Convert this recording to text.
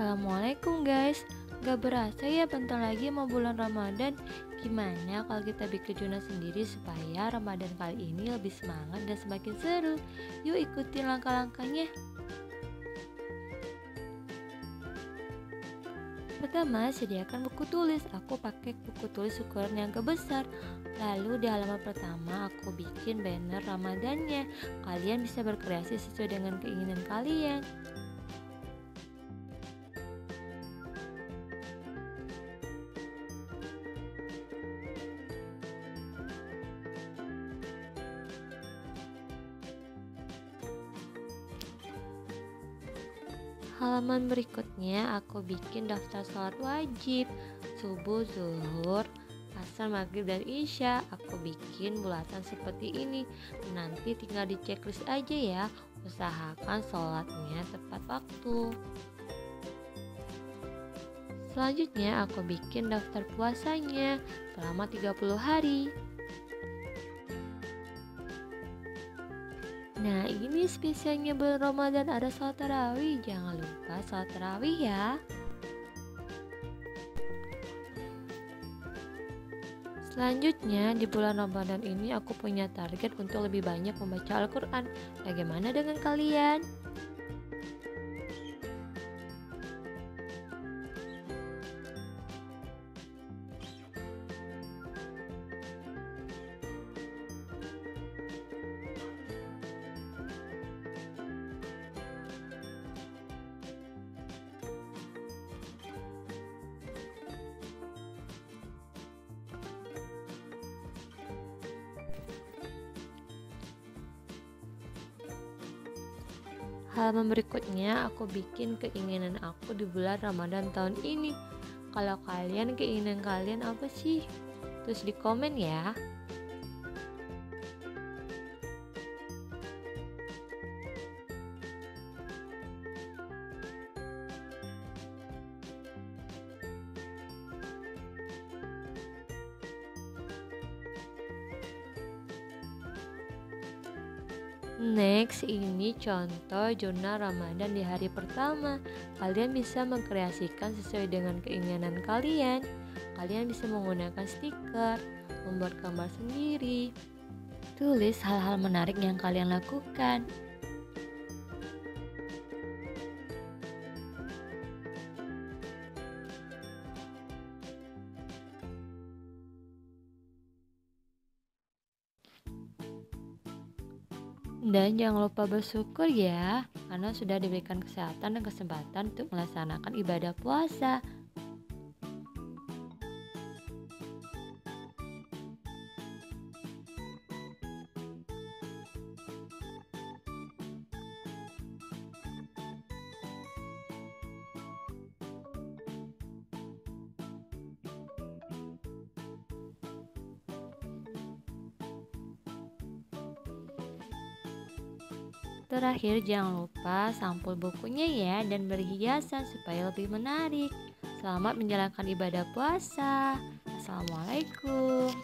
Assalamualaikum guys Gak berasa ya bentar lagi mau bulan Ramadan Gimana kalau kita bikin jurnal sendiri supaya Ramadan kali ini lebih semangat dan semakin seru Yuk ikutin langkah-langkahnya Pertama, sediakan buku tulis. Aku pakai buku tulis ukuran yang kebesar. Lalu di halaman pertama aku bikin banner Ramadannya. Kalian bisa berkreasi sesuai dengan keinginan kalian. Halaman berikutnya aku bikin daftar sholat wajib. Subuh, zuhur, asar, maghrib, dan isya. Aku bikin bulatan seperti ini. Nanti tinggal di checklist aja ya. Usahakan sholatnya tepat waktu. Selanjutnya aku bikin daftar puasanya selama 30 hari Nah ini spesialnya bulan Ramadan ada sholat tarawih. Jangan lupa sholat tarawih ya. Selanjutnya di bulan Ramadan ini aku punya target untuk lebih banyak membaca Al-Quran. Bagaimana dengan kalian? Halaman berikutnya aku bikin keinginan aku di bulan Ramadan tahun ini. Kalau kalian keinginan kalian apa sih? Terus di komen ya. Next, ini contoh jurnal Ramadan di hari pertama. Kalian bisa mengkreasikan sesuai dengan keinginan kalian. Kalian bisa menggunakan stiker, membuat gambar sendiri. Tulis hal-hal menarik yang kalian lakukan. Dan jangan lupa bersyukur ya, karena sudah diberikan kesehatan dan kesempatan untuk melaksanakan ibadah puasa. Terakhir jangan lupa sampul bukunya ya dan berhiasan supaya lebih menarik. Selamat menjalankan ibadah puasa. Assalamualaikum.